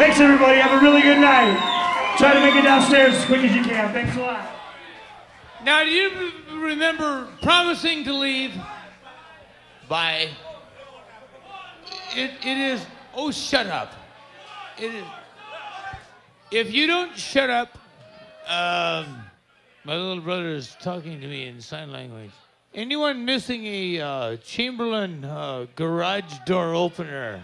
Thanks everybody. Have a really good night. Try to make it downstairs as quick as you can. Thanks a lot. Now, do you remember promising to leave by. It, it is. Oh, shut up. It is. If you don't shut up, um, my little brother is talking to me in sign language. Anyone missing a uh, Chamberlain uh, garage door opener?